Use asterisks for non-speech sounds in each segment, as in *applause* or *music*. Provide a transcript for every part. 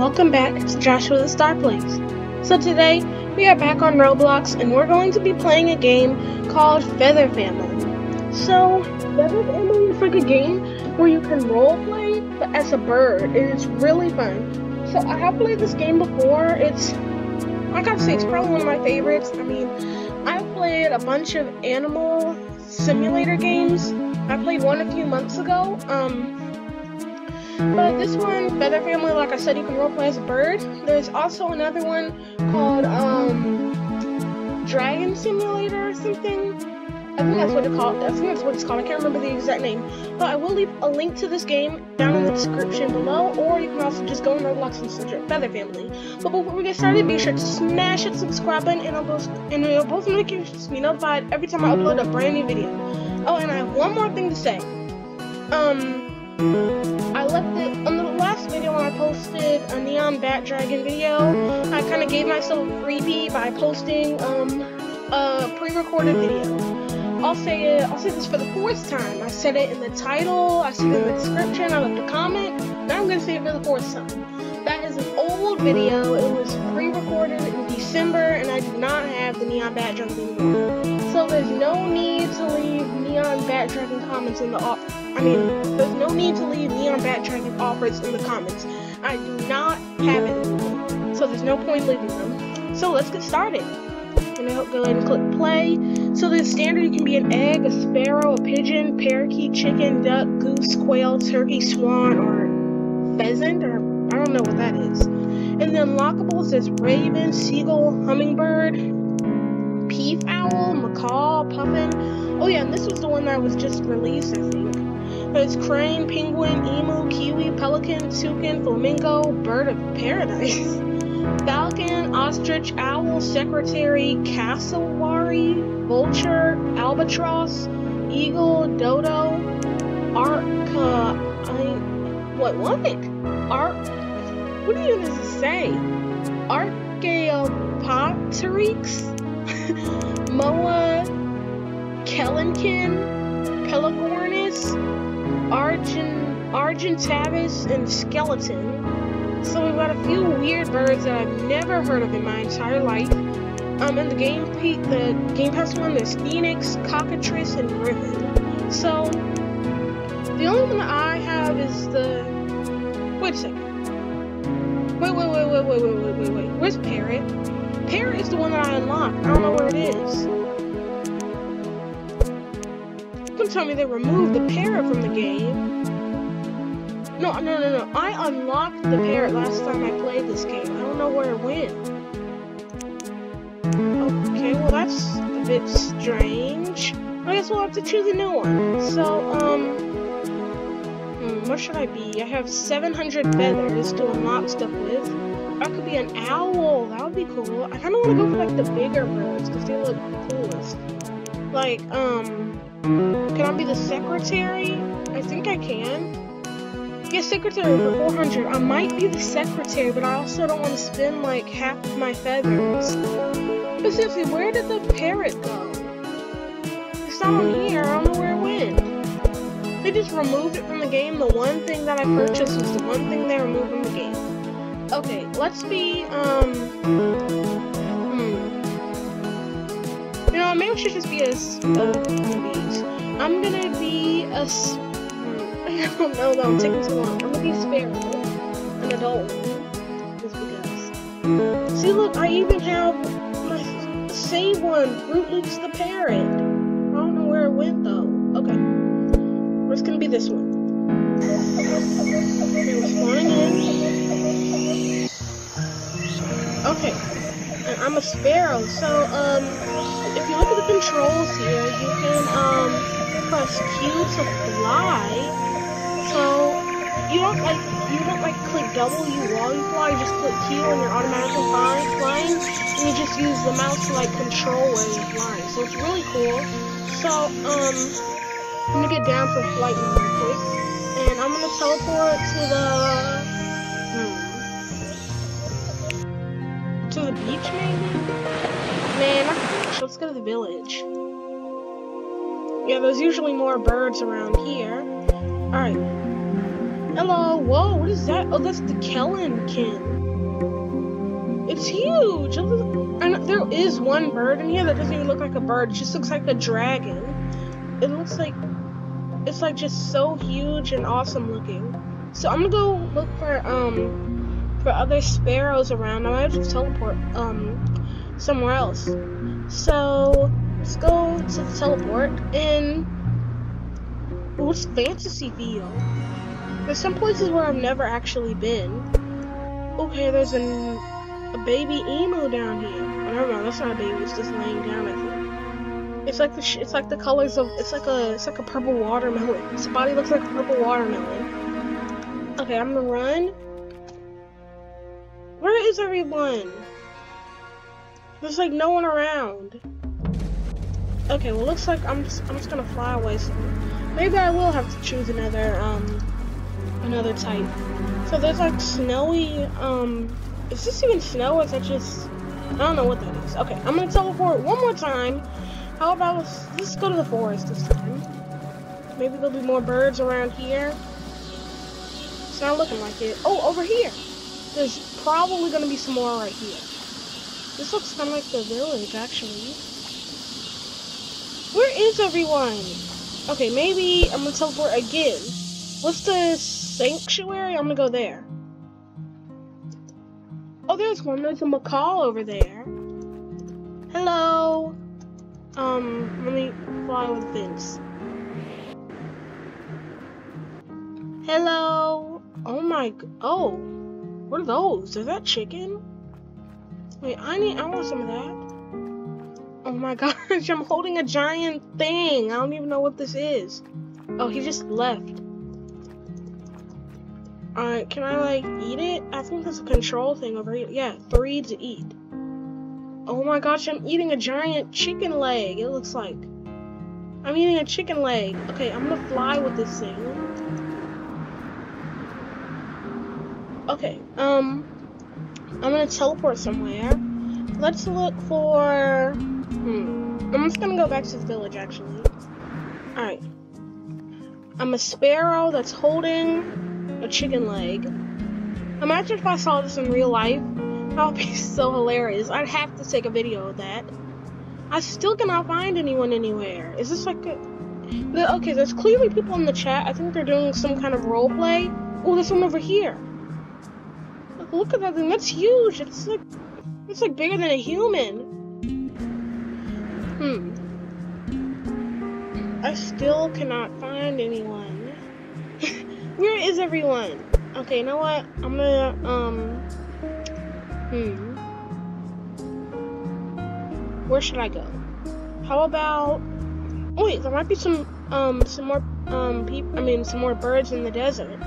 welcome back to Joshua the Star Plays. So today, we are back on Roblox, and we're going to be playing a game called Feather Family. So, Feather Family is like a game where you can roleplay, as a bird, and it's really fun. So I have played this game before, it's, I gotta say, it's probably one of my favorites. I mean, I've played a bunch of animal simulator games. I played one a few months ago, um, but this one, Feather Family, like I said, you can roleplay as a bird. There's also another one called um, Dragon Simulator or something. I think that's what it's called. I think that's what it's called. I can't remember the exact name. But I will leave a link to this game down in the description below, or you can also just go on Roblox and search Feather Family. But before we get started, be sure to smash that subscribe button, and, both, and it'll both make you be notified every time I upload a brand new video. Oh, and I have one more thing to say. Um, I left it on the last video when I posted a Neon Bat Dragon video. I kind of gave myself a freebie by posting um, a pre-recorded video. I'll say it. I'll say this for the fourth time. I said it in the title. I said it in the description. I left a comment. Now I'm gonna say it for the fourth time. That is an old video. It was pre-recorded in December, and I did not have the Neon Bat Dragon anymore. So there's no need to leave Neon Bat Dragon comments in the I mean, there's no need to leave Neon Bat Dragon offers in the comments. I do not have it so there's no point leaving them. So let's get started. I'm gonna go ahead and click play. So the standard can be an egg, a sparrow, a pigeon, parakeet, chicken, duck, goose, quail, turkey, swan, or pheasant, or I don't know what that is. And then unlockables there's raven, seagull, hummingbird, peafowl, macaw, puffin. Oh yeah, and this was the one that was just released, I think. There's crane, penguin, emu, kiwi, pelican, toucan, flamingo, bird of paradise, *laughs* falcon, ostrich, owl, secretary, cassowary, vulture, albatross, eagle, dodo, arca, I, what, what? Arc, what do you even say? Archaeopteryx, *laughs* Moa, Kelenken, Pelagornis, Argent, Argentavis, and Skeleton. So we've got a few weird birds that I've never heard of in my entire life. Um, in the game, the Game Pass one, there's Phoenix, Cockatrice, and Riven. So the only one that I have is the. Wait a second. Wait, wait, wait, wait, wait, wait, wait, wait, wait. Where's Parrot? Parrot is the one that I unlocked. I don't know where it is. Tell me they removed the parrot from the game. No, no, no, no. I unlocked the parrot last time I played this game. I don't know where it went. Okay, well that's a bit strange. I guess we'll have to choose a new one. So, um, hmm, what should I be? I have 700 feathers to unlock stuff with. I could be an owl. That would be cool. I kind of want to go for like the bigger birds because they look coolest. Like, um, can I be the secretary? I think I can. Yeah, secretary for 400. I might be the secretary, but I also don't want to spend like half of my feathers. But seriously, where did the parrot go? It's not on here. I don't know where it went. They just removed it from the game. The one thing that I purchased was the one thing they removed from the game. Okay, let's be, um, maybe I should just be a, uh, I'm gonna be a, *laughs* I don't know though, I'm taking too long. I'm gonna be a sparrow, an adult just because. See look, I even have my save one, Fruit Loops the parrot. I don't know where it went though. Okay, what's gonna be this one? Okay, we're in. Okay, I'm a sparrow, so, um, if you look at the controls here, you can, um, press Q to fly, so, you don't, like, you don't, like, click W while you fly, you just click Q and you're automatically flying, flying, and you just use the mouse to, like, control where you're flying, so it's really cool. So, um, I'm gonna get down for flight mode quick, and I'm gonna teleport to the beach, maybe? Man, let's go to the village. Yeah, there's usually more birds around here. Alright. Hello, whoa, what is that? Oh, that's the Kelenken. It's huge. And there is one bird in here that doesn't even look like a bird. It just looks like a dragon. It looks like it's like just so huge and awesome looking. So I'm gonna go look for um for other sparrows around. I might just teleport um somewhere else. So let's go to the teleport and what's Fantasyville? There's some places where I've never actually been. Okay, there's an a baby emu down here. Oh, never mind, that's not a baby. It's just laying down. I think it's like the it's like the colors of it's like a it's like a purple watermelon. Its body looks like a purple watermelon. Okay, I'm gonna run. Where is everyone? There's like no one around. Okay, well looks like I'm just I'm just gonna fly away somewhere. Maybe I will have to choose another um another type. So there's like snowy um is this even snow or is that just... I don't know what that is. Okay, I'm gonna teleport one more time. How about let's, let's go to the forest this time. Maybe there'll be more birds around here. It's not looking like it. Oh, over here. There's probably gonna be some more right here. This looks kind of like the village, actually. Where is everyone? Okay, maybe I'm gonna teleport again. What's the sanctuary? I'm gonna go there. Oh, there's one. There's a macaw over there. Hello. Um, let me fly with Vince. Hello. Oh my. Oh, what are those? Is that chicken? Wait, I need. I want some of that. Oh my *laughs* gosh, I'm holding a giant thing. I don't even know what this is. Oh, he just left. Alright, can I like eat it? I think there's a control thing over here. Yeah, three to eat. Oh my gosh, I'm eating a giant chicken leg. It looks like. I'm eating a chicken leg. Okay, I'm gonna fly with this thing. Okay, um, I'm gonna teleport somewhere. Let's look for, hmm, I'm just gonna go back to the village actually. Alright. I'm a sparrow that's holding a chicken leg. Imagine if I saw this in real life. That would be *laughs* so hilarious. I'd have to take a video of that. I still cannot find anyone anywhere. Is this like a... The, okay, there's clearly people in the chat. I think they're doing some kind of role play. Oh, there's one over here. Look, at that thing. That's huge. It's like... It's like bigger than a human. Hmm. I still cannot find anyone. *laughs* Where is everyone? Okay, you know what? I'm gonna, um, hmm. Where should I go? How about, oh wait, there might be some, um, some more, um, people, I mean, some more birds in the desert.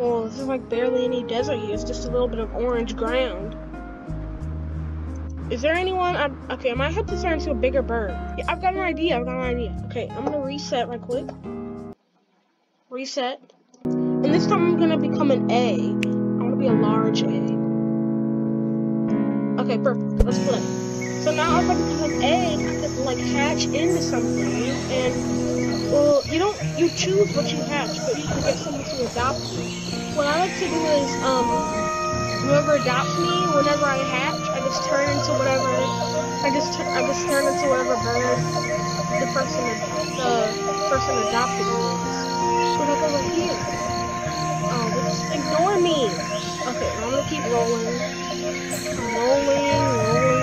Well, this is like barely any desert here. It's just a little bit of orange ground. Is there anyone? I, okay, I might have to turn into a bigger bird. Yeah, I've got an idea. I've got an idea. Okay, I'm gonna reset right quick reset. And this time I'm gonna become an A. I'm gonna be a large egg. Okay, perfect. Let's play. So now if I become an egg, I could like hatch into something and well you don't you choose what you hatch, but you can get someone to adopt you. What I like to do is um whoever adopts me, whenever I hatch, I just turn into whatever I just I just turn into whatever bird the person the person adopted me is over here. Oh, just ignore me. Okay, I'm gonna keep rolling. Rolling, rolling, rolling,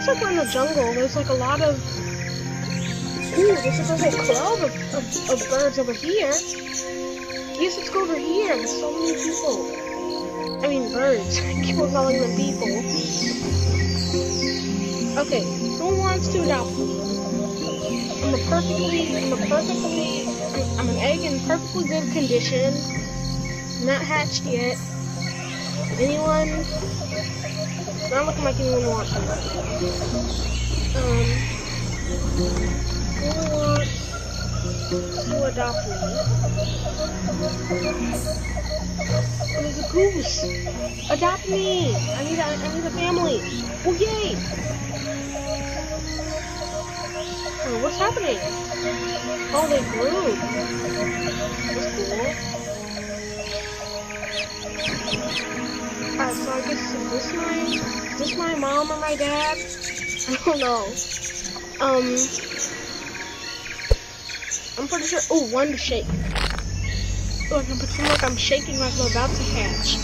looks like we're in the jungle. There's like a lot of. Ooh, there's like a whole club of, of, of birds over here. Yes, let's go over here. There's so many people. I mean, birds. *laughs* I keep on calling them people. Okay, who wants to adopt me? I'm a perfectly, I'm a perfectly, I'm an egg in perfectly good condition. Not hatched yet. Anyone? Not looking like anyone wants me. Um, who wants to adopt me? There's a goose. Adopt me. I need a, I need a family. Oh, yay. Oh, what's happening? Oh, they grew. That's cool. Alright, so I guess is this my is this my mom or my dad? I don't know. Um I'm pretty sure oh one to shake. Oh, I can pretend like I'm shaking like I'm about to hatch.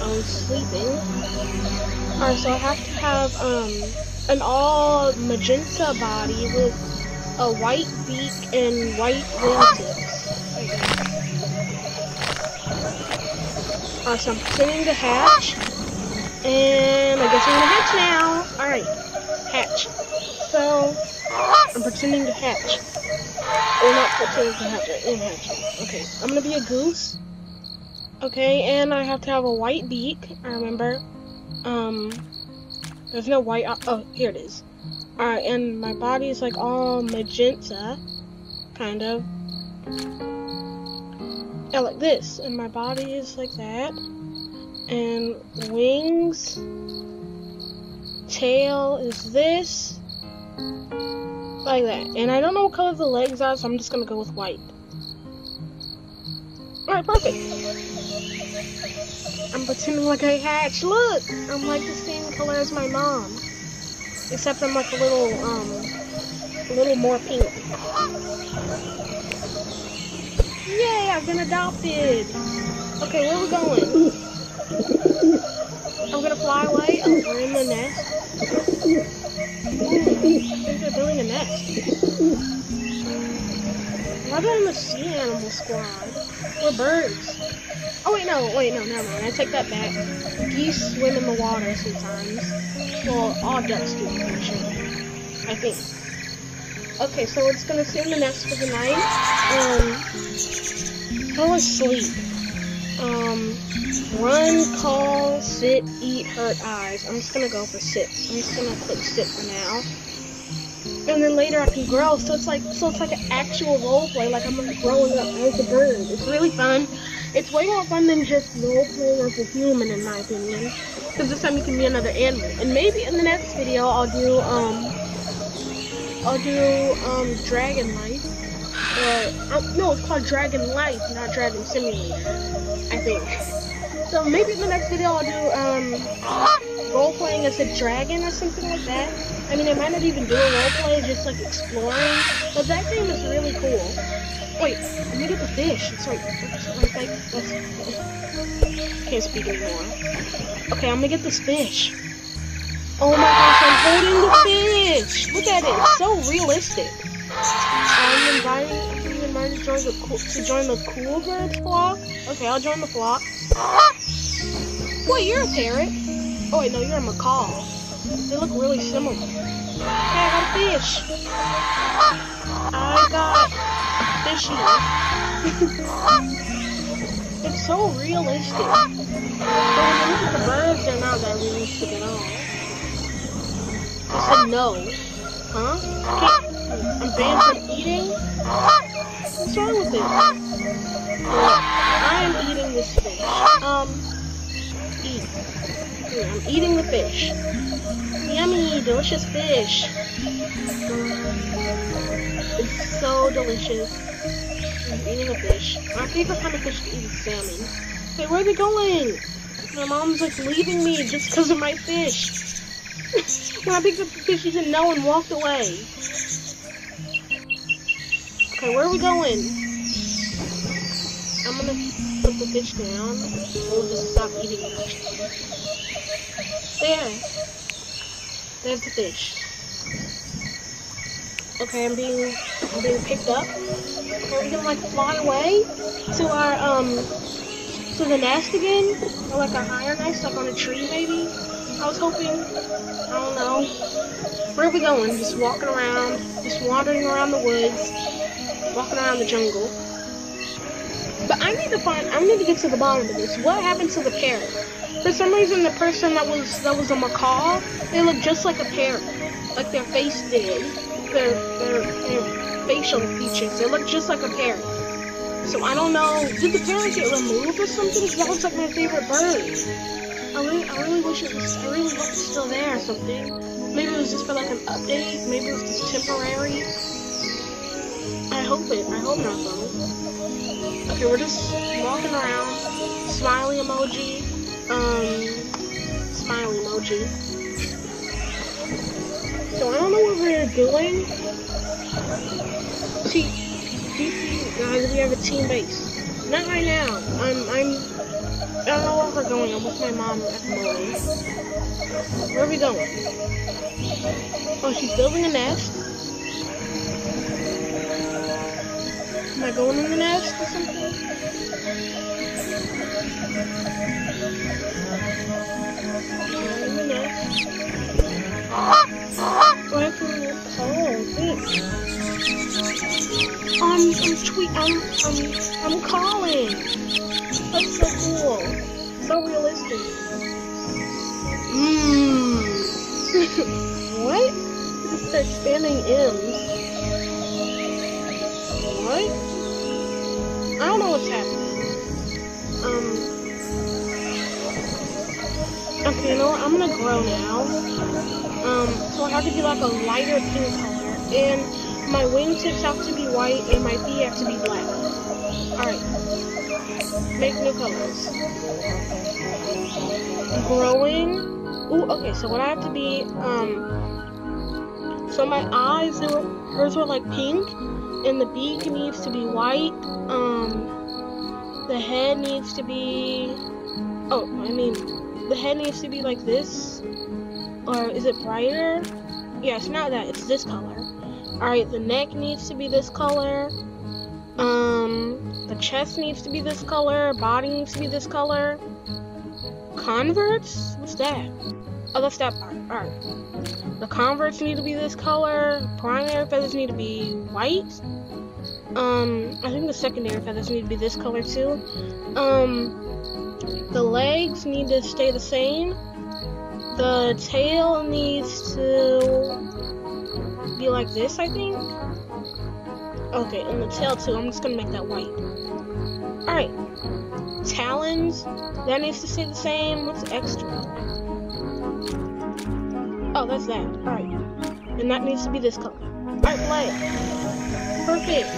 I'm sleeping. Alright, so I have to have um an all magenta body with a white beak and white *laughs* wingtips. I'm pretending to hatch. And I guess I'm gonna hatch now. Alright, hatch. So, I'm pretending to hatch. Or not pretending to hatch, I am hatching. Okay, I'm gonna be a goose. Okay, and I have to have a white beak, I remember. Um, there's no white, uh, oh, here it is. Alright, and my body is like all magenta, kind of. Yeah, like this, and my body is like that. And wings, tail is this, like that. And I don't know what color the legs are, so I'm just gonna go with white. Alright, perfect. I'm pretending like I hatch. Look! I'm like the same color as my mom. Except I'm like a little, um, a little more pink. Yay, I've been adopted! Okay, where are we going? I'm gonna fly away. Oh, we're in the nest. Ooh, I think they're building a nest. Why are in the sea animal squad? We're birds. Oh wait, no, wait, no, never mind. I take that back. Geese swim in the water sometimes. Well, all ducks do, I think. Okay, so just gonna sit in the nest for the night. Um, go asleep. Um, run, call, sit, eat, hurt eyes. I'm just gonna go for sit. I'm just gonna click sit for now and then later I can grow. So it's like so it's like an actual role play, like I'm growing up as a bird. It's really fun. It's way more fun than just role playing as a human, in my opinion. Because this time you can be another animal. And maybe in the next video I'll do um I'll do um Dragon Life. Or uh, no, it's called Dragon Life, not Dragon Simulator. I think. So maybe in the next video I'll do um role playing as a dragon or something like that. I mean, I might not even do a role play, just like exploring. But that game is really cool. Wait, let me get the fish. Right that's, can't speak anymore. Okay, I'm gonna get this fish. Oh my gosh, I'm holding the fish. Look at it, it's so realistic. I'm inviting, I'm to join the cool, to join the cool birds flock. Okay, I'll join the flock. Wait, you're a parrot. Oh wait, no, you're a macaw. They look really similar. Hey, I got a fish. I got fishy. *laughs* it's so realistic. But when you look at the birds, they're not that realistic at all. I said no. Huh? I'm banned from eating? What's wrong with it? I am eating this fish. Um, eat. I'm eating the fish. Yummy, delicious fish. It's so delicious. I'm eating a fish. My favorite kind of fish to eat is salmon. Hey, where are they going? My mom's like leaving me just because of my fish. When I picked up the fish, she didn't know and walked away. Okay, where are we going? I'm gonna put the fish down. We'll just stop eating it. There. There's the fish. Okay, I'm being I'm being picked up. Are we gonna like fly away to our um to the nest again? Or like a higher nest, like on a tree maybe? I was hoping. I don't know. Where are we going? Just walking around, just wandering around the woods, walking around the jungle. But I need to find I need to get to the bottom of this. What happened to the parrot? For some reason, the person that was that was a macaw, they look just like a parrot, like their face did, their their, their facial features. They look just like a parrot. So I don't know. Did the parrot get removed or something? That was like my favorite bird. I really, I really wish it was. I really hope it's still there or something. Maybe it was just for like an update. Maybe it was just temporary. I hope it. I hope not though. Okay, we're just walking around. Smiley emoji. Um, smiley emoji. So I don't know what we're doing. See, guys, we have a team base. Not right now. I'm, I'm, going. I'm with my mom at the moment. Where are we going? Oh, she's building a nest. Am I going in the nest or something? *laughs* Oh, thanks. Um, I'm, I'm tweet, I'm, I'm, I'm calling. That's so cool. So realistic. Mmm. *laughs* what? It's the expanding M's. What? I don't know what's happening. Um. Okay, you know what? I'm gonna grow now. Um, so I have to be like a lighter pink color. And my wingtips have to be white and my feet have to be black. Alright. Make new colors. Growing. Ooh, okay, so what I have to be, um, so my eyes, they were, hers were like pink, and the beak needs to be white, um, the head needs to be, oh, I mean, the head needs to be like this, or is it brighter? Yeah, it's not that, it's this color. Alright, the neck needs to be this color, um, the chest needs to be this color, body needs to be this color, converts? What's that? Oh, that's that part. Alright. The converts need to be this color. Primary feathers need to be white. Um, I think the secondary feathers need to be this color too. Um, the legs need to stay the same. The tail needs to be like this, I think. Okay, and the tail too. I'm just gonna make that white. Alright. Talons, that needs to stay the same. What's extra? Oh, that's that. Alright. And that needs to be this color. Alright, play. Perfect.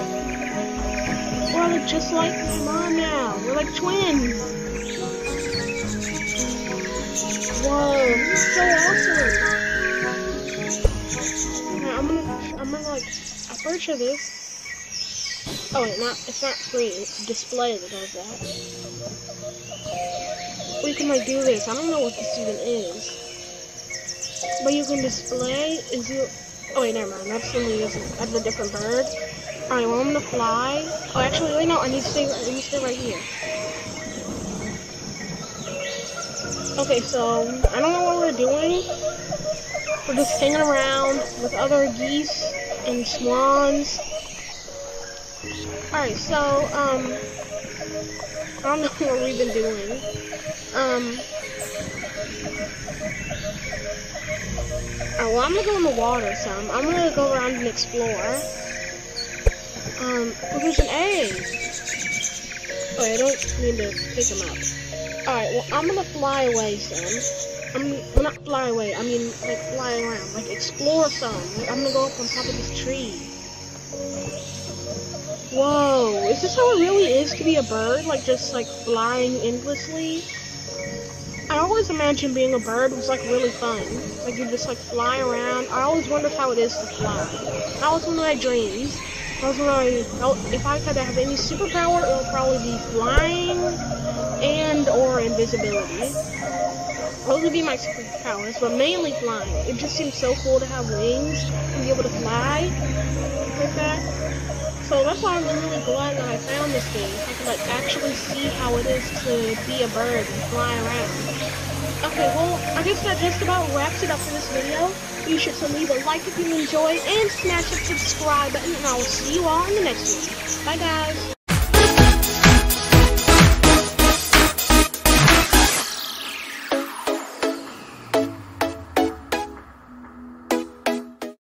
We're like just like mom now. We're like twins. Whoa, this is so awesome. I'm gonna, I'm gonna like, purchase this. Oh wait, not, it's not free. It's display that does that. We can like do this. I don't know what this even is. But you can display is you. Oh wait, never mind. That's something different. That's a different bird. All right, well I'm gonna fly. Oh, actually, wait, no. I need to stay. I need to stay right here. Okay, so I don't know what we're doing. We're just hanging around with other geese and swans. All right, so um, I don't *laughs* know what we've been doing. Um. Alright, well, I'm gonna go in the water some. I'm gonna go around and explore. Um, oh, there's an egg. Oh, I don't need to pick him up. Alright, well, I'm gonna fly away some. I'm, well, not fly away, I mean, like, fly around. Like, explore some. Like, I'm gonna go up on top of this tree. Whoa, is this how it really is to be a bird? Like, just, like, flying endlessly? I always imagined being a bird was like really fun. Like you just like fly around. I always wondered how it is to fly. That was one of my dreams. That was when I felt if I could have any superpower, it would probably be flying and or invisibility. Those would be my superpowers, but mainly flying. It just seems so cool to have wings and be able to fly like that. So that's why I'm really glad that I found this game. I can like actually see how it is to be a bird and fly around. Okay, well, I guess that just about wraps it up for this video. You should leave a like if you enjoyed and smash the subscribe button and I will see you all in the next one. Bye guys.